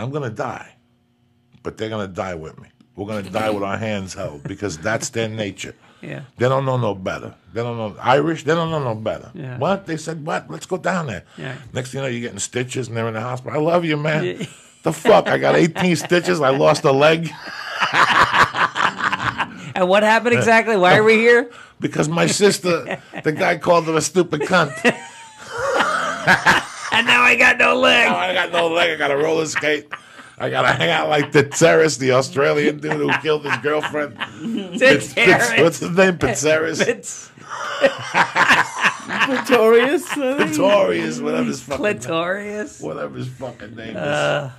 I'm gonna die, but they're gonna die with me. We're gonna die with our hands held because that's their nature. Yeah. They don't know no better. They don't know Irish. They don't know no better. Yeah. What they said? What? Let's go down there. Yeah. Next thing you know, you're getting stitches, and they're in the hospital. I love you, man. the fuck? I got 18 stitches. I lost a leg And what happened exactly? Why are we here? because my sister, the guy called her a stupid cunt. And now I got no leg. Now I got no leg. I got to roller skate. I got to hang out like the terrorist, the Australian dude who killed his girlfriend. Pitz- Pitz- what's his name? Pizzeris? It's Notorious. I. Pretorius, whatever his fucking clitorius. whatever his fucking name is. Uh,